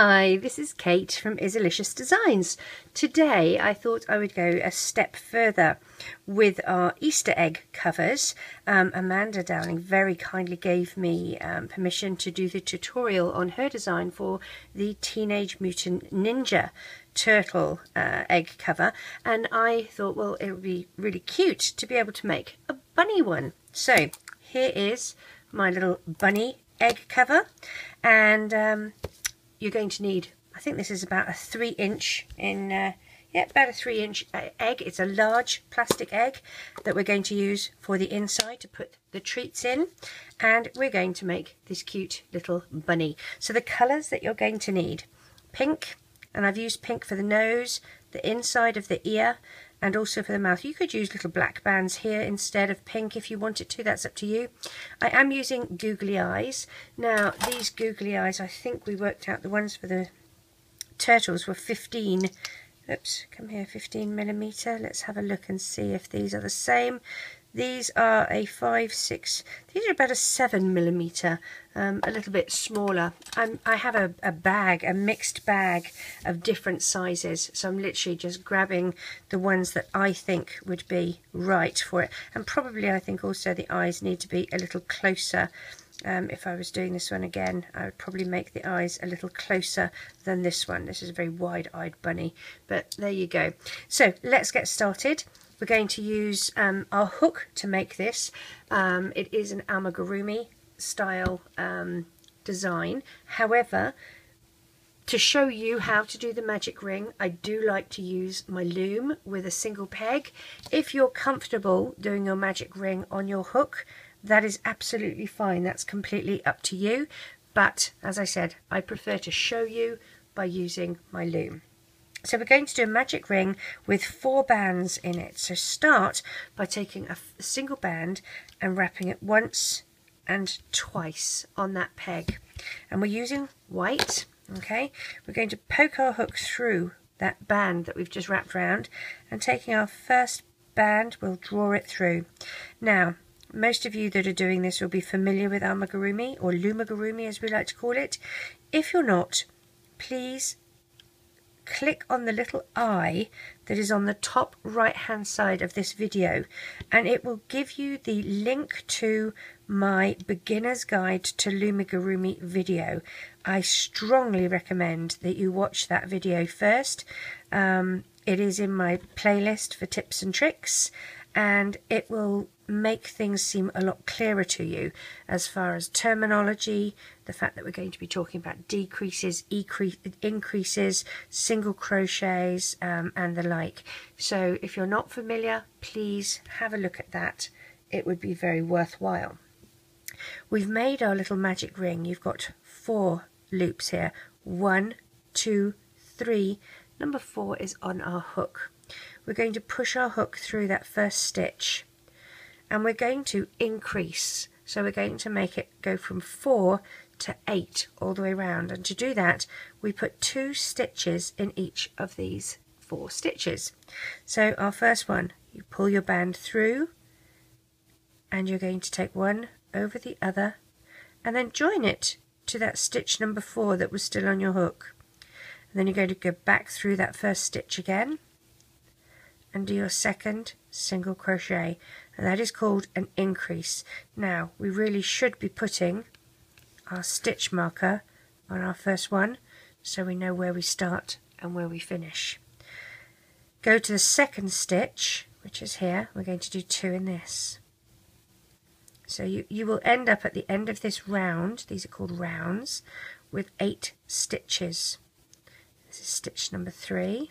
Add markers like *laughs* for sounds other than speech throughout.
Hi, this is Kate from Izzalicious Designs. Today I thought I would go a step further with our Easter egg covers. Um, Amanda Dowling very kindly gave me um, permission to do the tutorial on her design for the Teenage Mutant Ninja turtle uh, egg cover and I thought well it would be really cute to be able to make a bunny one. So here is my little bunny egg cover and um, you're going to need, I think this is about a three inch in, uh, yeah, about a three inch egg. It's a large plastic egg that we're going to use for the inside to put the treats in. And we're going to make this cute little bunny. So the colours that you're going to need, pink, and I've used pink for the nose, the inside of the ear, and also for the mouth. You could use little black bands here instead of pink if you wanted to, that's up to you. I am using googly eyes. Now these googly eyes, I think we worked out the ones for the turtles were 15 oops come here 15 millimeter let's have a look and see if these are the same these are a 5, 6, these are about a 7 millimeter, um, a little bit smaller. I'm, I have a, a bag, a mixed bag of different sizes, so I'm literally just grabbing the ones that I think would be right for it. And probably I think also the eyes need to be a little closer um, if I was doing this one again, I would probably make the eyes a little closer than this one. This is a very wide-eyed bunny, but there you go. So let's get started. We're going to use um, our hook to make this. Um, it is an amigurumi style um, design. However, to show you how to do the magic ring, I do like to use my loom with a single peg. If you're comfortable doing your magic ring on your hook, that is absolutely fine. That's completely up to you. But as I said, I prefer to show you by using my loom. So we're going to do a magic ring with four bands in it. So start by taking a single band and wrapping it once and twice on that peg. And we're using white, okay? We're going to poke our hook through that band that we've just wrapped around and taking our first band, we'll draw it through. Now, most of you that are doing this will be familiar with amigurumi or loomigurumi as we like to call it. If you're not, please click on the little eye that is on the top right hand side of this video and it will give you the link to my beginner's guide to Loomigurumi video. I strongly recommend that you watch that video first. Um, it is in my playlist for tips and tricks and it will make things seem a lot clearer to you as far as terminology, the fact that we're going to be talking about decreases, increases, single crochets um, and the like. So if you're not familiar, please have a look at that. It would be very worthwhile. We've made our little magic ring. You've got four loops here. One, two, three. Number four is on our hook. We're going to push our hook through that first stitch and we're going to increase. So we're going to make it go from 4 to 8 all the way around. And to do that, we put two stitches in each of these four stitches. So our first one, you pull your band through and you're going to take one over the other and then join it to that stitch number 4 that was still on your hook. And then you're going to go back through that first stitch again and do your second single crochet and that is called an increase. Now we really should be putting our stitch marker on our first one so we know where we start and where we finish. Go to the second stitch which is here, we're going to do two in this. So you, you will end up at the end of this round, these are called rounds, with eight stitches. This is stitch number three.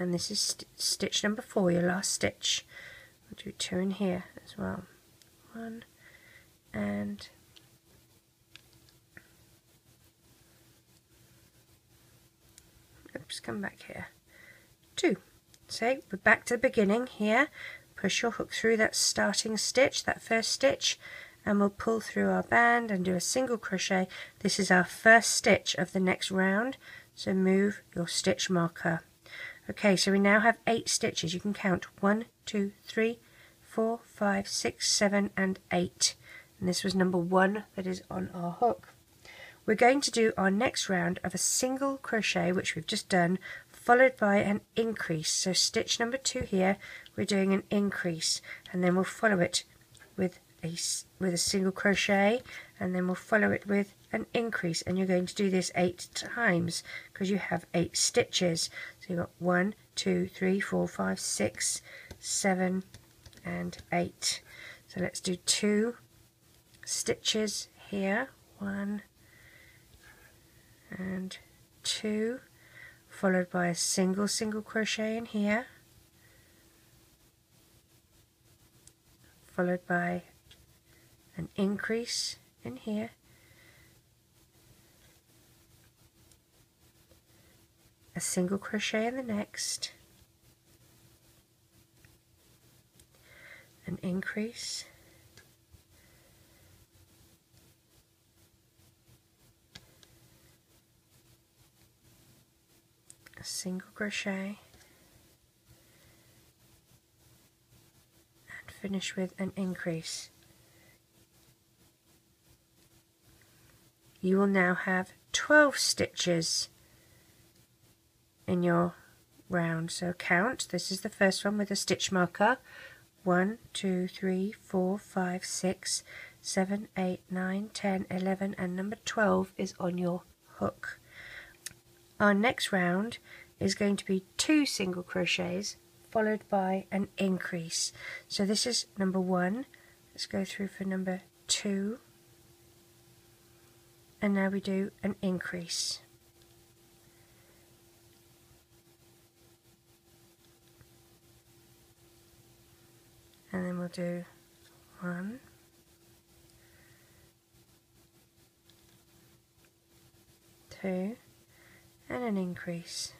And this is st stitch number four, your last stitch. I'll do two in here as well. One and oops, come back here. Two. So we're back to the beginning here. Push your hook through that starting stitch, that first stitch, and we'll pull through our band and do a single crochet. This is our first stitch of the next round, so move your stitch marker Okay, so we now have eight stitches. You can count one, two, three, four, five, six, seven, and eight. And this was number one that is on our hook. We're going to do our next round of a single crochet, which we've just done, followed by an increase. So stitch number two here, we're doing an increase, and then we'll follow it with a, with a single crochet, and then we'll follow it with an increase and you're going to do this eight times because you have eight stitches. So you've got one two three four five six seven and eight. So let's do two stitches here. One and two followed by a single single crochet in here. Followed by an increase in here a single crochet in the next, an increase, a single crochet, and finish with an increase. You will now have 12 stitches in your round. So count, this is the first one with a stitch marker. 1, 2, 3, 4, 5, 6, 7, 8, 9, 10, 11 and number 12 is on your hook. Our next round is going to be two single crochets followed by an increase. So this is number 1. Let's go through for number 2 and now we do an increase. We'll do one. Two and an increase.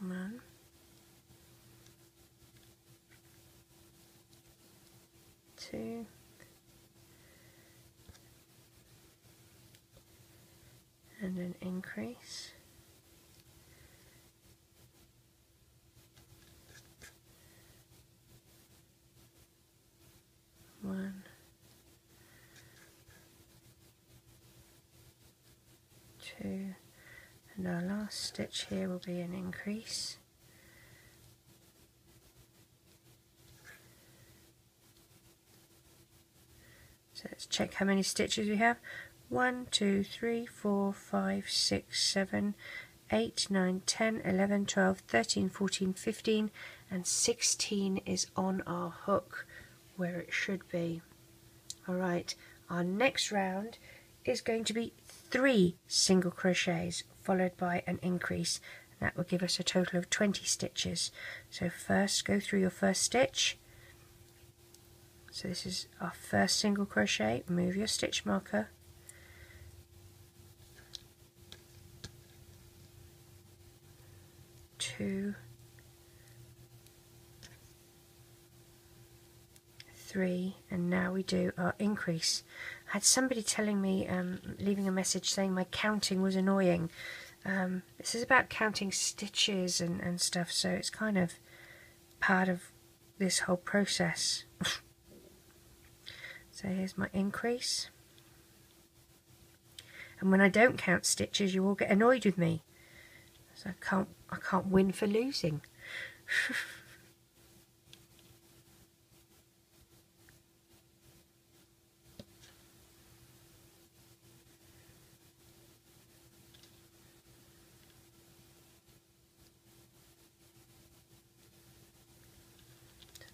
One. Two and an increase. One, two, and our last stitch here will be an increase. So let's check how many stitches we have. 1, 2, 3, 4, 5, 6, 7, 8, 9, 10, 11, 12, 13, 14, 15 and 16 is on our hook where it should be. Alright, our next round is going to be three single crochets followed by an increase. That will give us a total of 20 stitches. So first go through your first stitch. So this is our first single crochet. Move your stitch marker two, three, and now we do our increase. I had somebody telling me, um, leaving a message saying my counting was annoying. Um, this is about counting stitches and, and stuff, so it's kind of part of this whole process. *laughs* so here's my increase. And when I don't count stitches, you all get annoyed with me. So I can't I can't win for losing. *laughs*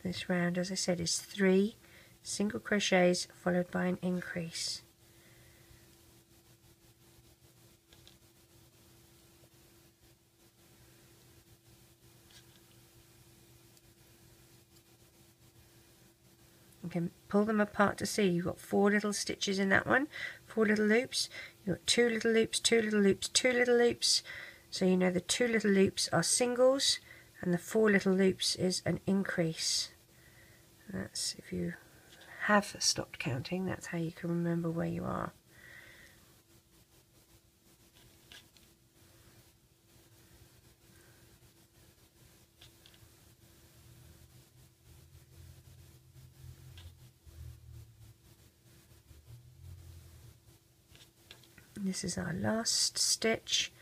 this round as I said is three single crochets followed by an increase can pull them apart to see. You've got four little stitches in that one four little loops. You've got two little loops two little loops two little loops. So you know the two little loops are singles and the four little loops is an increase. That's if you have stopped counting, that's how you can remember where you are. This is our last stitch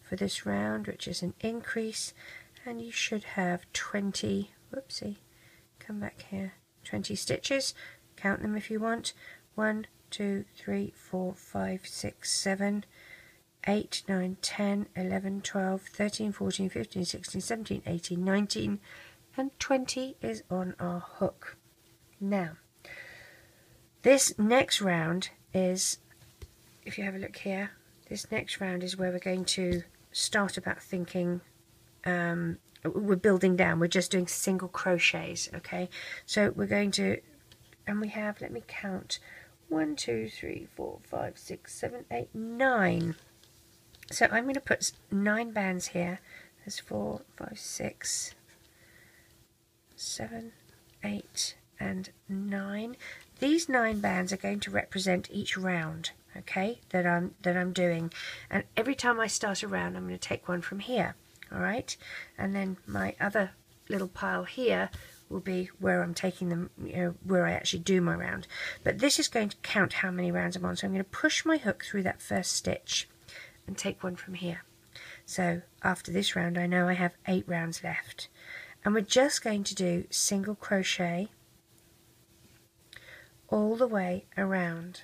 for this round which is an increase. And you should have 20 whoopsie come back here. 20 stitches. Count them if you want. 1 2 3 4 5 6 7 8 9 10 11 12 13 14 15 16 17 18 19 and 20 is on our hook. Now this next round is if you have a look here, this next round is where we're going to start about thinking, um, we're building down, we're just doing single crochets, okay? So we're going to, and we have, let me count, one, two, three, four, five, six, seven, eight, nine. So I'm going to put nine bands here. There's four, five, six, seven, eight, and nine. These nine bands are going to represent each round okay, that I'm, that I'm doing. And every time I start a round, I'm going to take one from here, all right? And then my other little pile here will be where I'm taking them, you know, where I actually do my round. But this is going to count how many rounds I'm on. So I'm going to push my hook through that first stitch and take one from here. So after this round, I know I have eight rounds left. And we're just going to do single crochet all the way around.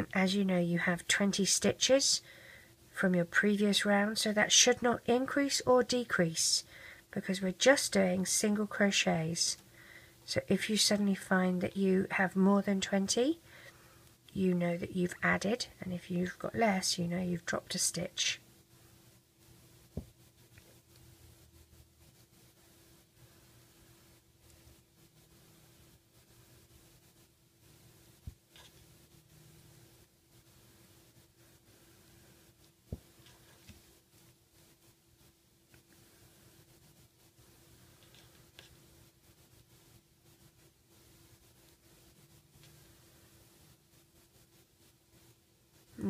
And as you know you have 20 stitches from your previous round so that should not increase or decrease because we're just doing single crochets. So if you suddenly find that you have more than 20 you know that you've added and if you've got less you know you've dropped a stitch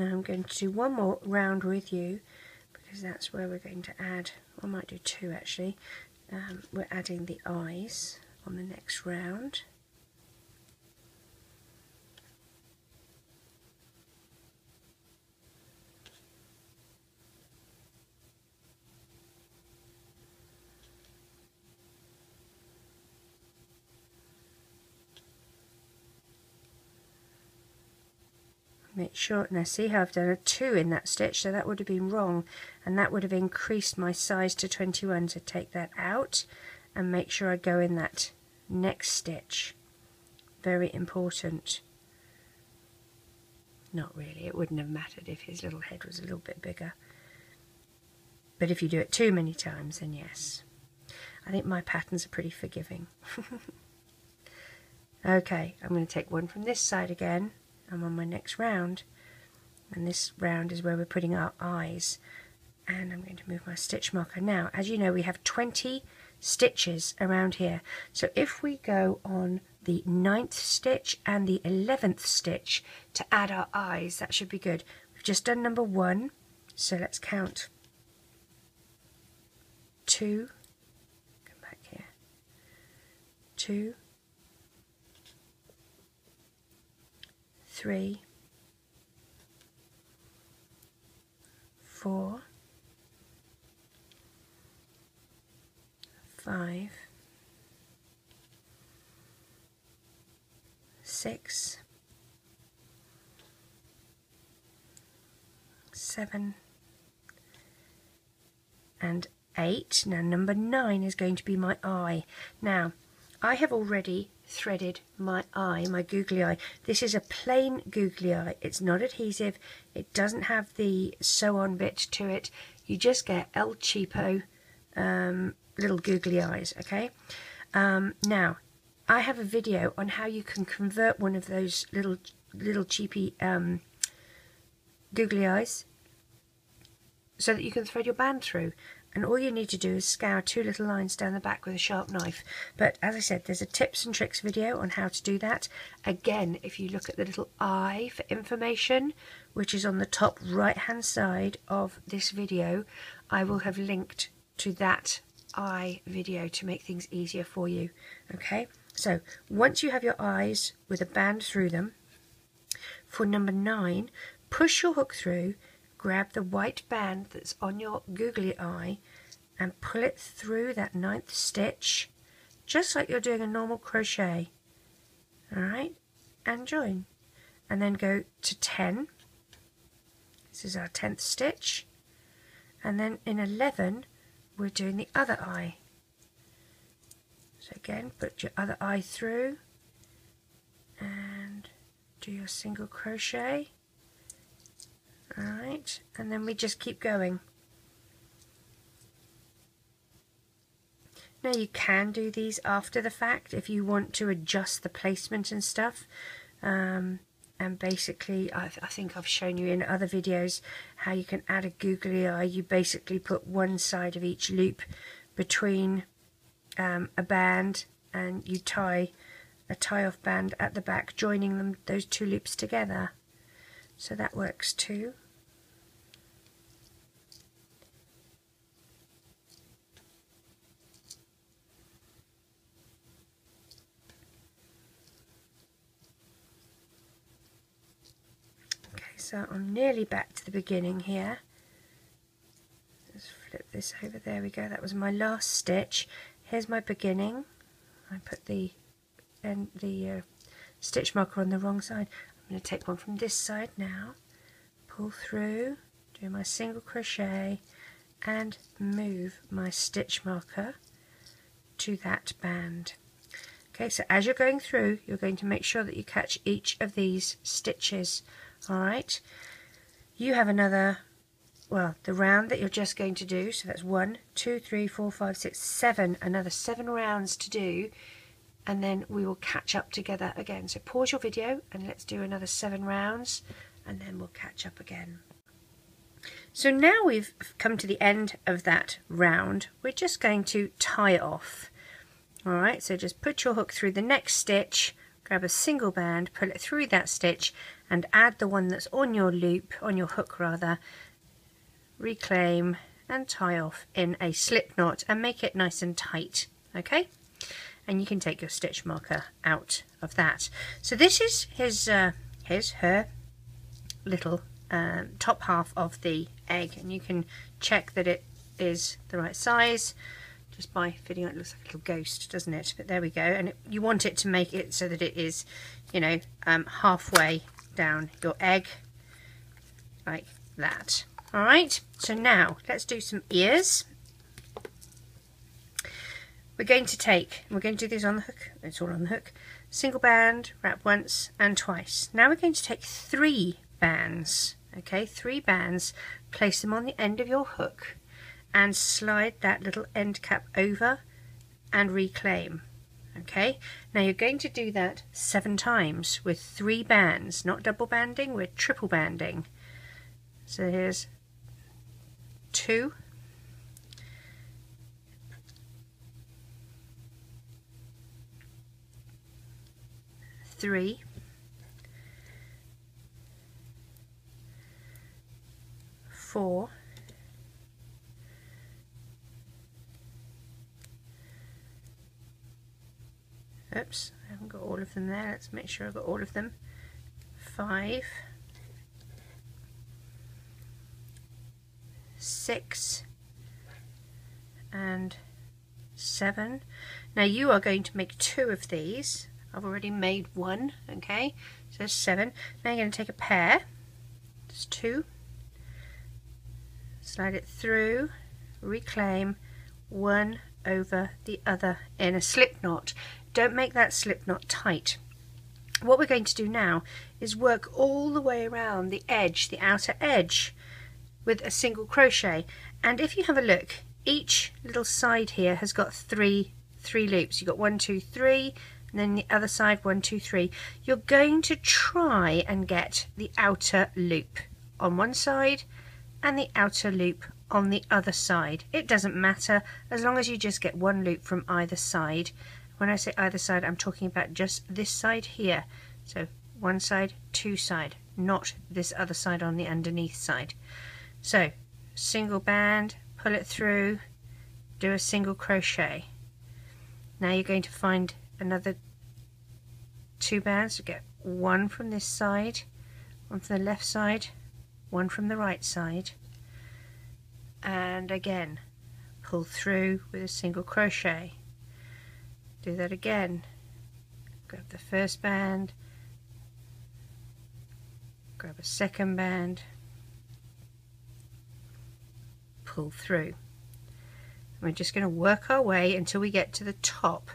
Now I'm going to do one more round with you because that's where we're going to add, I might do two actually, um, we're adding the eyes on the next round. Make sure now see how I've done a 2 in that stitch so that would have been wrong. And that would have increased my size to 21 so take that out and make sure I go in that next stitch. Very important. Not really. It wouldn't have mattered if his little head was a little bit bigger. But if you do it too many times then yes. I think my patterns are pretty forgiving. *laughs* Okay I'm going to take one from this side again I'm on my next round. And this round is where we're putting our eyes. And I'm going to move my stitch marker now. As you know we have 20 stitches around here. So if we go on the ninth stitch and the 11th stitch to add our eyes that should be good. We've just done number one. So let's count. Two. Come back here. Two three, four, five, six, seven, and eight. Now number nine is going to be my eye. Now I have already threaded my eye, my googly eye. This is a plain googly eye. It's not adhesive. It doesn't have the sew-on bit to it. You just get El Cheapo um, little googly eyes, okay? Um, now, I have a video on how you can convert one of those little little cheapy um, googly eyes so that you can thread your band through and all you need to do is scour two little lines down the back with a sharp knife. But as I said there's a tips and tricks video on how to do that. Again if you look at the little I for information which is on the top right hand side of this video I will have linked to that eye video to make things easier for you okay? So once you have your eyes with a band through them for number nine push your hook through grab the white band that's on your googly eye and pull it through that ninth stitch just like you're doing a normal crochet. Alright and join. And then go to 10 this is our 10th stitch. And then in 11 we're doing the other eye. So again put your other eye through and do your single crochet Alright, and then we just keep going. Now you can do these after the fact if you want to adjust the placement and stuff. Um, and basically, I, I, think I've shown you in other videos how you can add a googly eye. You basically put one side of each loop between um, a band and you tie a tie-off band at the back, joining them those two loops together. So that works too. Okay, so I'm nearly back to the beginning here. Let's flip this over. There we go. That was my last stitch. Here's my beginning. I put the and the uh, stitch marker on the wrong side. I'm going to take one from this side now, pull through, do my single crochet and move my stitch marker to that band. Okay, so as you're going through, you're going to make sure that you catch each of these stitches. Alright, you have another, well, the round that you're just going to do, so that's one, two, three, four, five, six, seven, another seven rounds to do and then we will catch up together again. So pause your video and let's do another seven rounds and then we'll catch up again. So now we've come to the end of that round, we're just going to tie it off. Alright, so just put your hook through the next stitch, grab a single band, pull it through that stitch and add the one that's on your loop, on your hook rather, reclaim and tie off in a slip knot and make it nice and tight. Okay? and you can take your stitch marker out of that. So this is his, uh, his, her little um, top half of the egg and you can check that it is the right size just by fitting it. it looks like a little ghost doesn't it but there we go and it, you want it to make it so that it is you know um, halfway down your egg like that alright so now let's do some ears we're going to take, we're going to do this on the hook, it's all on the hook, single band, wrap once and twice. Now we're going to take three bands, okay, three bands, place them on the end of your hook and slide that little end cap over and reclaim. Okay, now you're going to do that seven times with three bands, not double banding, we're triple banding. So here's two, three, four, oops, I haven't got all of them there, let's make sure I've got all of them, five, six, and seven. Now you are going to make two of these. I've already made one, okay, so seven. Now you're going to take a pair, there's two, slide it through, reclaim one over the other in a slip knot. Don't make that slip knot tight. What we're going to do now is work all the way around the edge, the outer edge, with a single crochet. And if you have a look, each little side here has got three three loops. You've got one, two, three, and then the other side one two three you're going to try and get the outer loop on one side and the outer loop on the other side. It doesn't matter as long as you just get one loop from either side. When I say either side, I'm talking about just this side here. So one side, two side, not this other side on the underneath side. So single band, pull it through, do a single crochet. Now you're going to find another two bands to get one from this side, one from the left side, one from the right side and again pull through with a single crochet do that again. Grab the first band. Grab a second band. Pull through. We're just going to work our way until we get to the top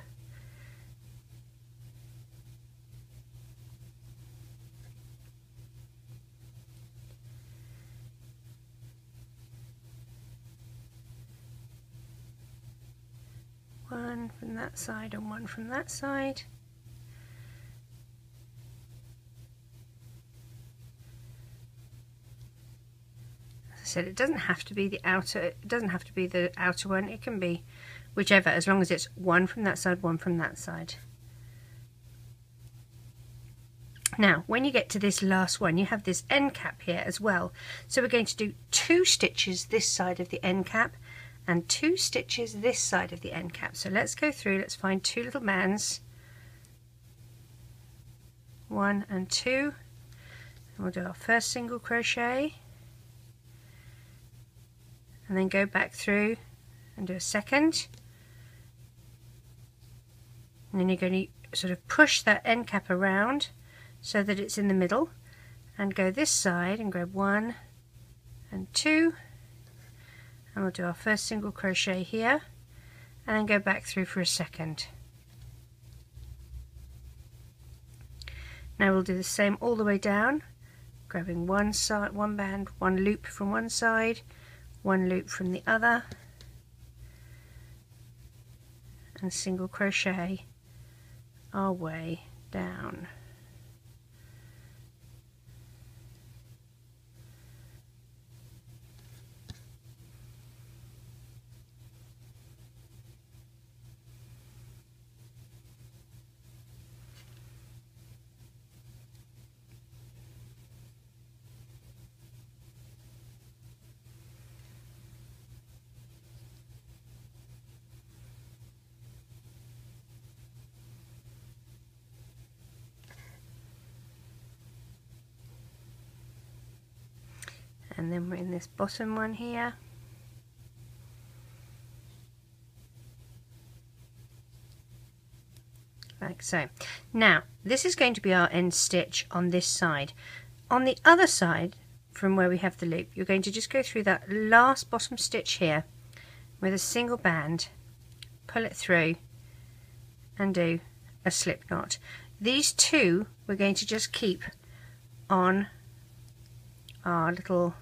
one from that side and one from that side. As I said, it doesn't have to be the outer, it doesn't have to be the outer one, it can be whichever, as long as it's one from that side, one from that side. Now, when you get to this last one, you have this end cap here as well. So we're going to do two stitches this side of the end cap and two stitches this side of the end cap. So let's go through, let's find two little bands, one and two, and we'll do our first single crochet, and then go back through and do a second, and then you're going to sort of push that end cap around so that it's in the middle, and go this side and grab one and two, and we'll do our first single crochet here and then go back through for a second. Now we'll do the same all the way down, grabbing one side, one band, one loop from one side, one loop from the other, and single crochet our way down. And then we're in this bottom one here. Like so. Now this is going to be our end stitch on this side. On the other side from where we have the loop you're going to just go through that last bottom stitch here with a single band pull it through and do a slip knot. These two we're going to just keep on our little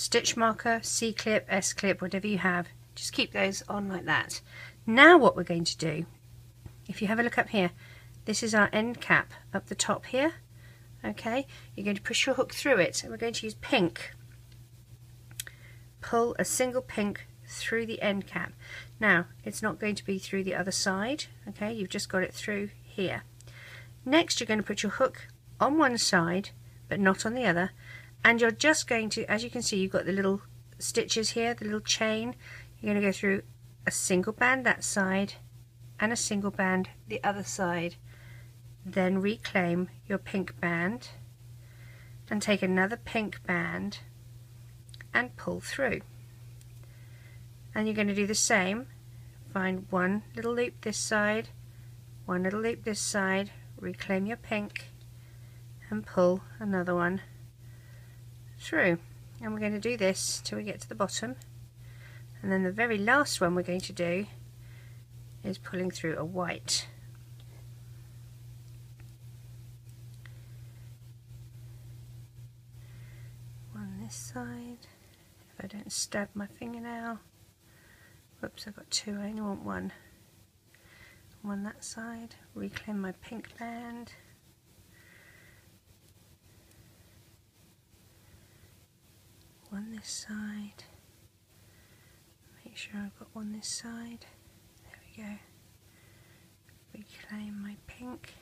stitch marker, C-clip, S-clip, whatever you have. Just keep those on like that. Now what we're going to do, if you have a look up here, this is our end cap up the top here. Okay, you're going to push your hook through it and we're going to use pink. Pull a single pink through the end cap. Now, it's not going to be through the other side, okay, you've just got it through here. Next, you're going to put your hook on one side, but not on the other, and you're just going to as you can see you've got the little stitches here the little chain. You're going to go through a single band that side and a single band the other side. Then reclaim your pink band and take another pink band and pull through. And you're going to do the same. Find one little loop this side one little loop this side reclaim your pink and pull another one through and we're going to do this till we get to the bottom. And then the very last one we're going to do is pulling through a white. One this side. If I don't stab my fingernail whoops I've got two. I only want one. One that side. Reclaim my pink band one this side. Make sure I've got one this side. There we go. Reclaim my pink.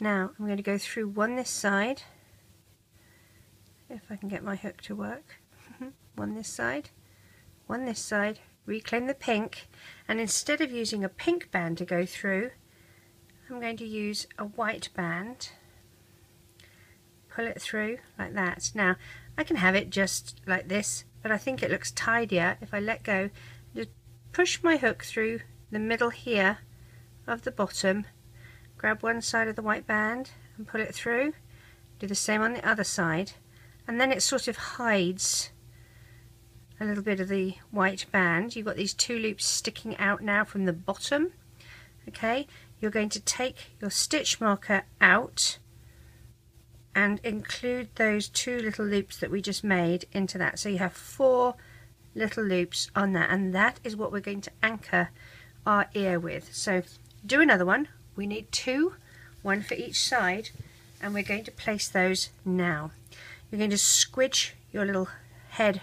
Now I'm going to go through one this side, if I can get my hook to work. *laughs* one this side, one this side, reclaim the pink, and instead of using a pink band to go through, I'm going to use a white band. Pull it through like that. Now I can have it just like this, but I think it looks tidier if I let go, just push my hook through the middle here of the bottom. Grab one side of the white band and pull it through. Do the same on the other side. And then it sort of hides a little bit of the white band. You've got these two loops sticking out now from the bottom. Okay you're going to take your stitch marker out and include those two little loops that we just made into that so you have four little loops on that and that is what we're going to anchor our ear with so do another one we need two, one for each side, and we're going to place those now. You're going to squidge your little head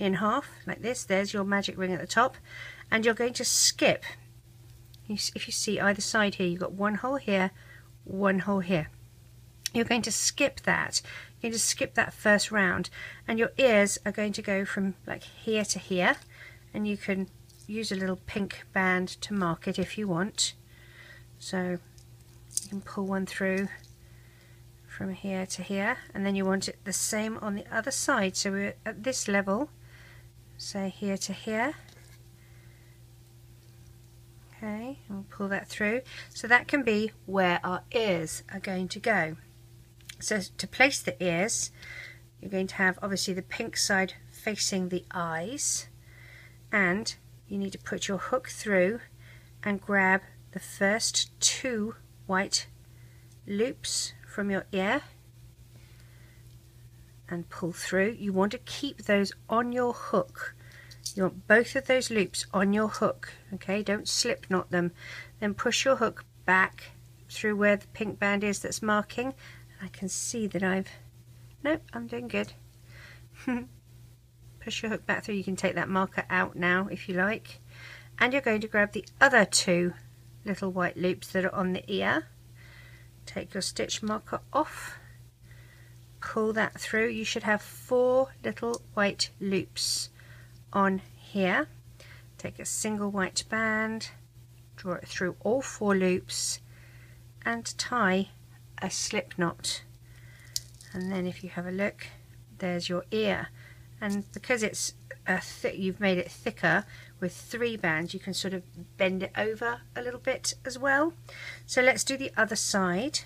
in half like this. There's your magic ring at the top, and you're going to skip. If you see either side here, you've got one hole here, one hole here. You're going to skip that. You're going to skip that first round, and your ears are going to go from like here to here, and you can use a little pink band to mark it if you want. So you can pull one through from here to here and then you want it the same on the other side so we're at this level say here to here okay we'll pull that through so that can be where our ears are going to go so to place the ears you're going to have obviously the pink side facing the eyes and you need to put your hook through and grab the first two white loops from your ear and pull through. You want to keep those on your hook. You want both of those loops on your hook, okay? Don't slip knot them. Then push your hook back through where the pink band is that's marking. I can see that I've... Nope, I'm doing good. *laughs* push your hook back through. You can take that marker out now if you like. And you're going to grab the other two little white loops that are on the ear. Take your stitch marker off, pull that through. You should have four little white loops on here. Take a single white band, draw it through all four loops and tie a slip knot. And then if you have a look, there's your ear. And because it's a thick, you've made it thicker, with three bands you can sort of bend it over a little bit as well so let's do the other side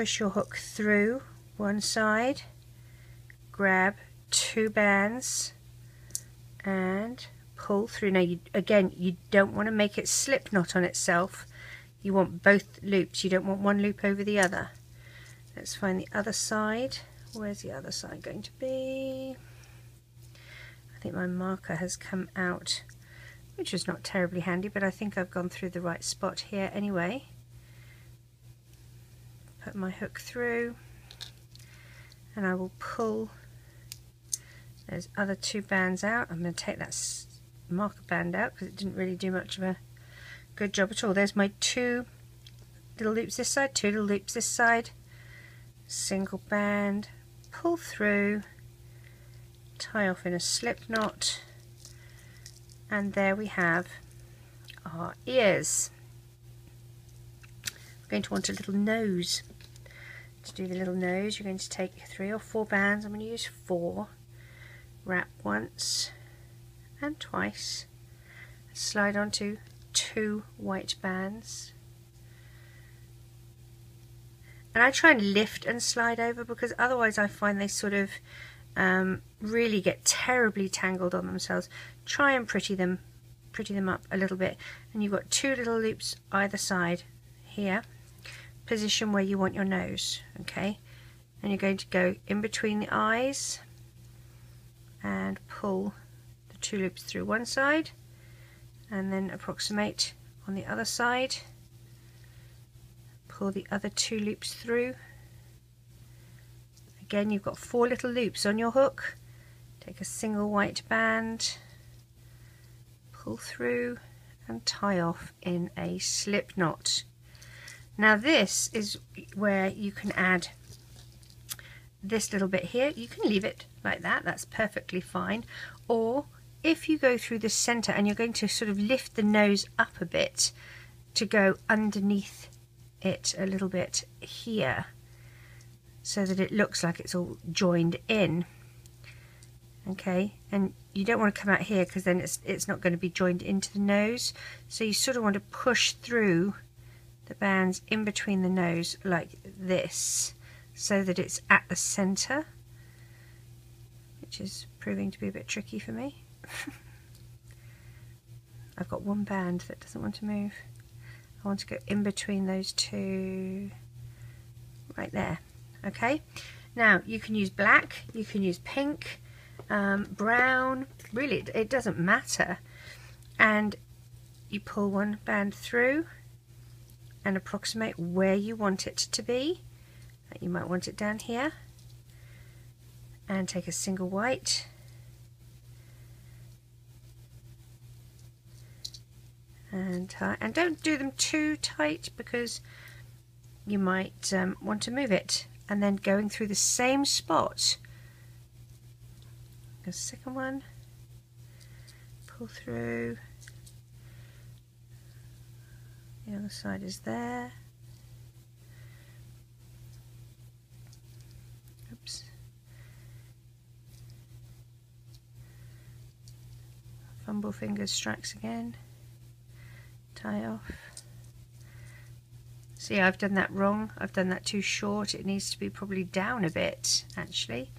push your hook through one side grab two bands and pull through now you, again you don't want to make it slip knot on itself you want both loops you don't want one loop over the other Let's find the other side. Where's the other side going to be? I think my marker has come out, which is not terribly handy, but I think I've gone through the right spot here anyway. Put my hook through and I will pull those other two bands out. I'm going to take that marker band out because it didn't really do much of a good job at all. There's my two little loops this side, two little loops this side, single band, pull through, tie off in a slip knot, and there we have our ears. We're going to want a little nose. To do the little nose, you're going to take three or four bands. I'm going to use four. Wrap once and twice. Slide onto two white bands and I try and lift and slide over because otherwise I find they sort of um, really get terribly tangled on themselves. Try and pretty them, pretty them up a little bit. And you've got two little loops either side here. Position where you want your nose, okay? And you're going to go in between the eyes and pull the two loops through one side and then approximate on the other side. Pull the other two loops through. Again you've got four little loops on your hook. Take a single white band pull through and tie off in a slip knot now this is where you can add this little bit here. You can leave it like that. That's perfectly fine. Or if you go through the center and you're going to sort of lift the nose up a bit to go underneath it a little bit here so that it looks like it's all joined in. Okay? And you don't want to come out here because then it's it's not going to be joined into the nose. So you sort of want to push through the bands in between the nose like this so that it's at the center which is proving to be a bit tricky for me. *laughs* I've got one band that doesn't want to move. I want to go in between those two right there okay? Now you can use black you can use pink um, brown really it doesn't matter. And you pull one band through and approximate where you want it to be. You might want it down here. And take a single white and tie and don't do them too tight because you might um, want to move it. And then going through the same spot. The second one. Pull through the other side is there. Oops. Fumble fingers strikes again. Tie off. See I've done that wrong. I've done that too short. It needs to be probably down a bit actually.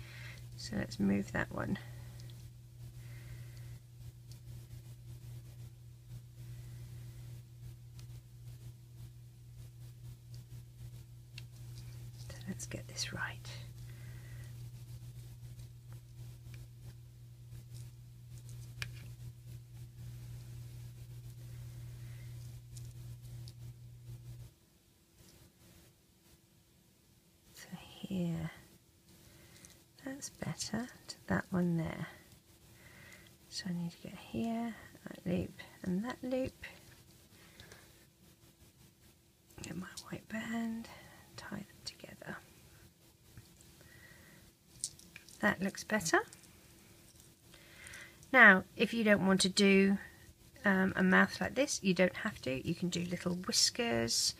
So let's move that one so let's get this right here. That's better to that one there. So I need to get here, that loop and that loop. Get my white band, tie them together. That looks better. Now, if you don't want to do um, a mouth like this, you don't have to. You can do little whiskers,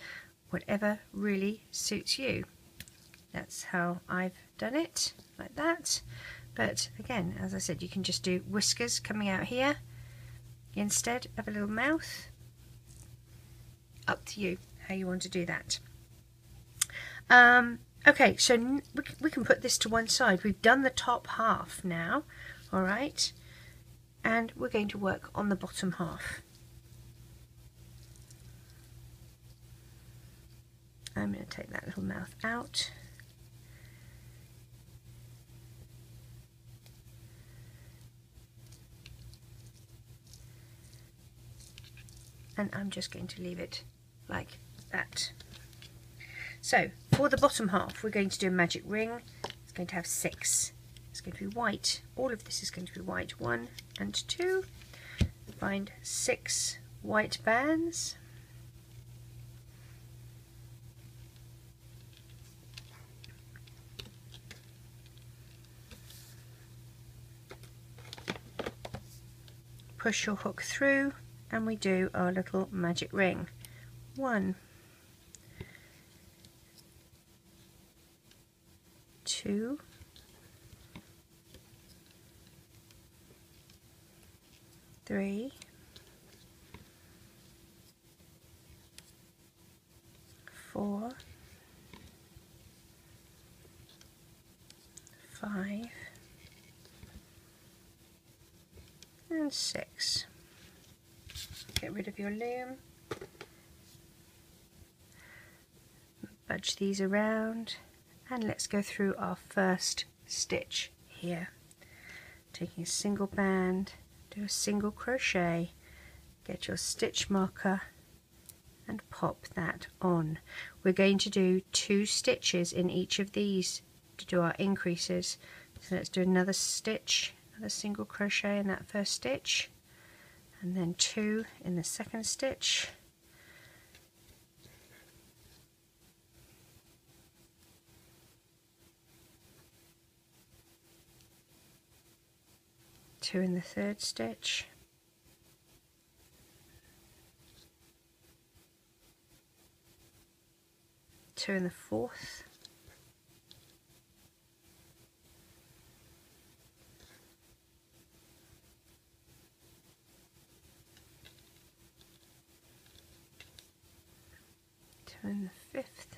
whatever really suits you that's how I've done it like that. But again as I said you can just do whiskers coming out here instead of a little mouth. Up to you how you want to do that. Um, okay so we can put this to one side. We've done the top half now all right? And we're going to work on the bottom half. I'm going to take that little mouth out and I'm just going to leave it like that. So for the bottom half we're going to do a magic ring. It's going to have six. It's going to be white. All of this is going to be white. One and two. Find six white bands. Push your hook through and we do our little magic ring. One, two, three, four, five, and six rid of your loom. Budge these around and let's go through our first stitch here. Taking a single band do a single crochet get your stitch marker and pop that on. We're going to do two stitches in each of these to do our increases. So let's do another stitch another single crochet in that first stitch and then two in the second stitch. Two in the third stitch. Two in the fourth in the fifth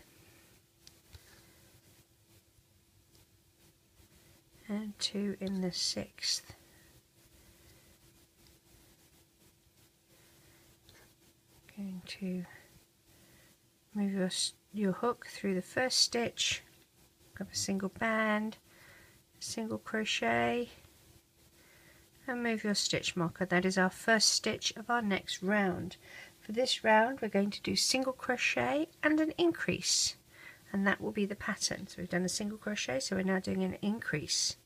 and two in the sixth going to move your, your hook through the first stitch, grab a single band, single crochet and move your stitch marker. That is our first stitch of our next round. For this round we're going to do single crochet and an increase and that will be the pattern. So we've done a single crochet so we're now doing an increase.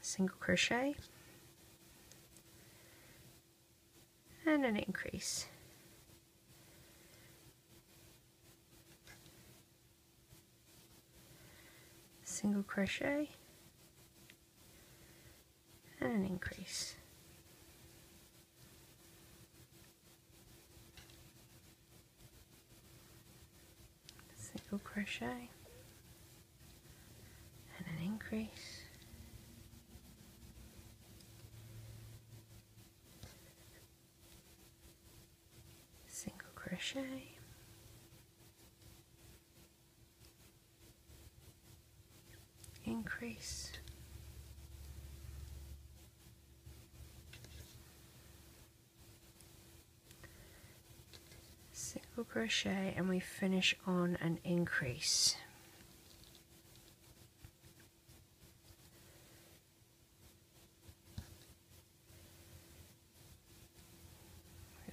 Single crochet and an increase. Single crochet and an increase. Single crochet and an increase. Single crochet increase single crochet and we finish on an increase.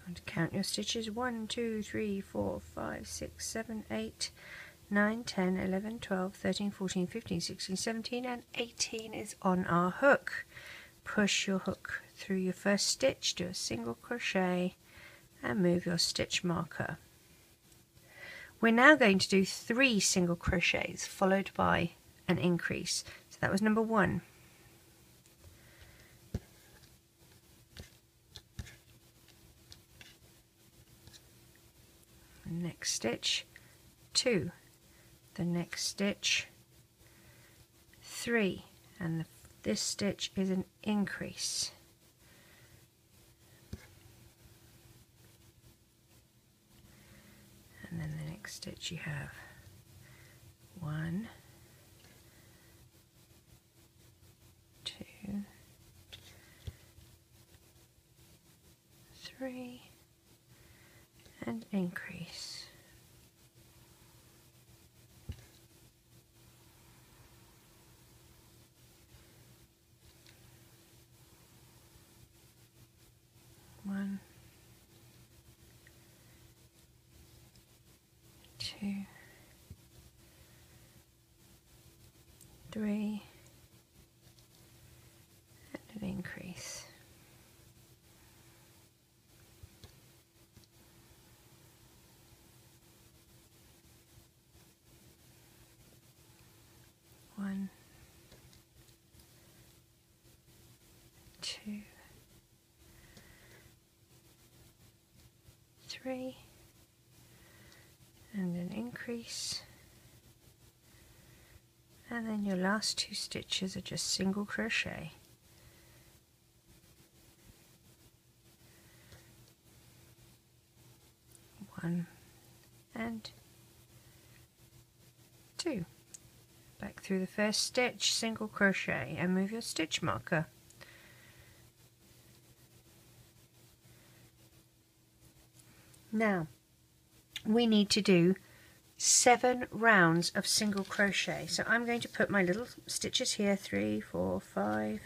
And count your stitches. 1 2 3 4 5 6 7 8 9 10 11 12 13 14 15 16 17 and 18 is on our hook. Push your hook through your first stitch do a single crochet and move your stitch marker we're now going to do three single crochets followed by an increase. So that was number one. Next stitch 2 the next stitch 3 and the, this stitch is an increase and then the next stitch you have one two three and increase. One, two, three, and an increase. one, two, three, and an increase. And then your last two stitches are just single crochet. One and two back through the first stitch single crochet and move your stitch marker now we need to do seven rounds of single crochet. So I'm going to put my little stitches here, three, four, five,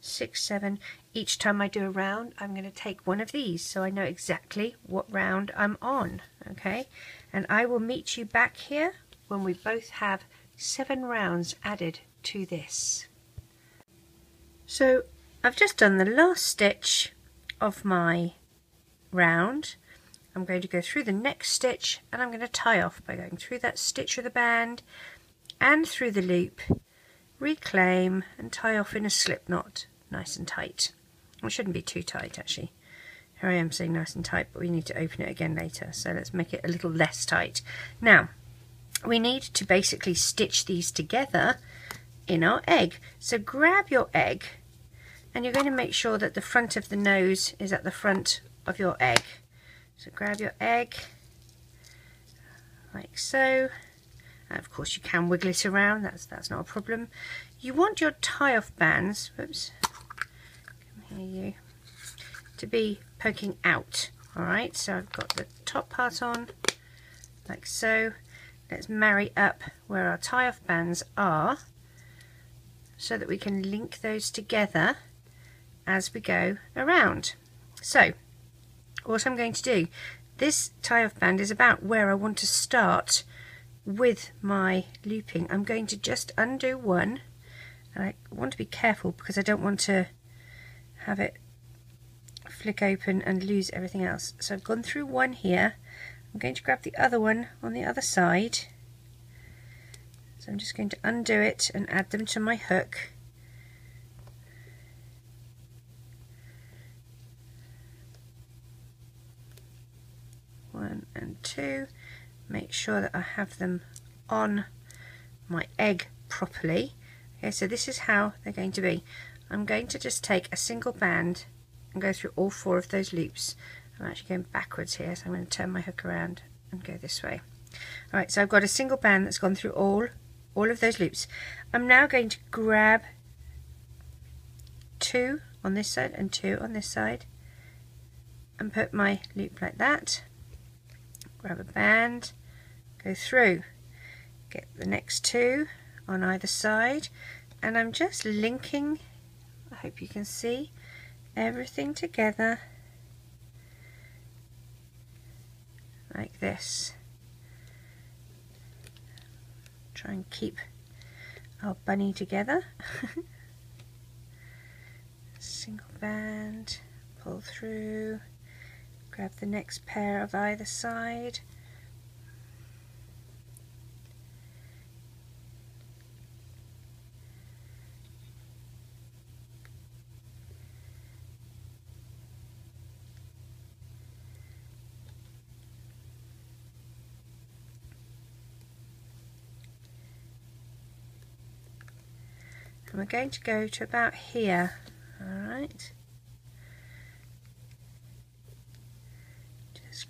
six, seven. Each time I do a round, I'm going to take one of these so I know exactly what round I'm on, okay? And I will meet you back here when we both have seven rounds added to this. So I've just done the last stitch of my round I'm going to go through the next stitch and I'm going to tie off by going through that stitch of the band and through the loop, reclaim and tie off in a slip knot nice and tight. It shouldn't be too tight actually. Here I am saying nice and tight but we need to open it again later so let's make it a little less tight. Now we need to basically stitch these together in our egg. So grab your egg and you're going to make sure that the front of the nose is at the front of your egg. So grab your egg like so. And of course you can wiggle it around, that's, that's not a problem. You want your tie-off bands, whoops, come here you, to be poking out. Alright, so I've got the top part on, like so. Let's marry up where our tie-off bands are so that we can link those together as we go around. So what I'm going to do, this tie-off band is about where I want to start with my looping. I'm going to just undo one and I want to be careful because I don't want to have it flick open and lose everything else. So I've gone through one here. I'm going to grab the other one on the other side. So I'm just going to undo it and add them to my hook. One and two. Make sure that I have them on my egg properly. Okay so this is how they're going to be. I'm going to just take a single band and go through all four of those loops. I'm actually going backwards here so I'm going to turn my hook around and go this way. Alright so I've got a single band that's gone through all all of those loops. I'm now going to grab two on this side and two on this side and put my loop like that grab a band, go through, get the next two on either side, and I'm just linking, I hope you can see, everything together like this. Try and keep our bunny together. *laughs* Single band, pull through, grab the next pair of either side. And we're going to go to about here. Alright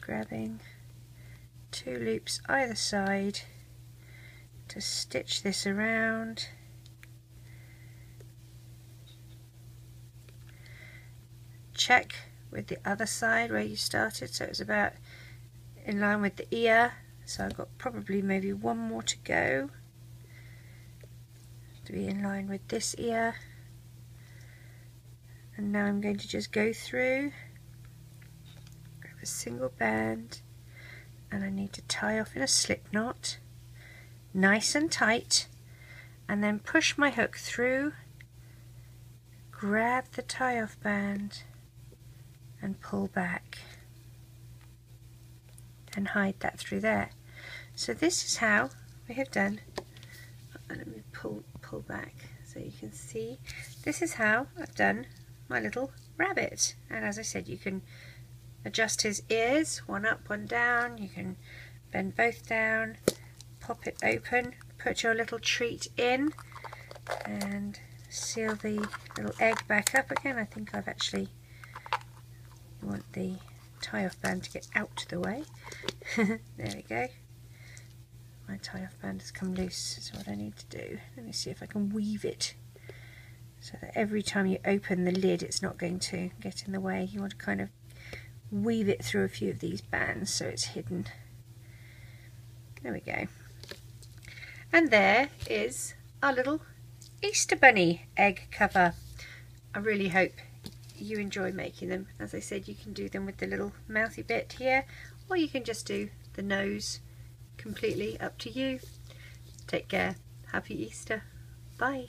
grabbing two loops either side to stitch this around. Check with the other side where you started so it's about in line with the ear. So I've got probably maybe one more to go to be in line with this ear. And now I'm going to just go through a single band and I need to tie off in a slip knot nice and tight and then push my hook through grab the tie off band and pull back and hide that through there. So this is how we have done. Uh, let me pull pull back so you can see. This is how I've done my little rabbit. And as I said you can adjust his ears, one up, one down. You can bend both down, pop it open, put your little treat in and seal the little egg back up again. I think I've actually want the tie-off band to get out of the way. *laughs* there we go. My tie-off band has come loose, so what I need to do. Let me see if I can weave it so that every time you open the lid it's not going to get in the way. You want to kind of weave it through a few of these bands so it's hidden. There we go. And there is our little Easter Bunny egg cover. I really hope you enjoy making them. As I said, you can do them with the little mouthy bit here, or you can just do the nose completely up to you. Take care. Happy Easter. Bye.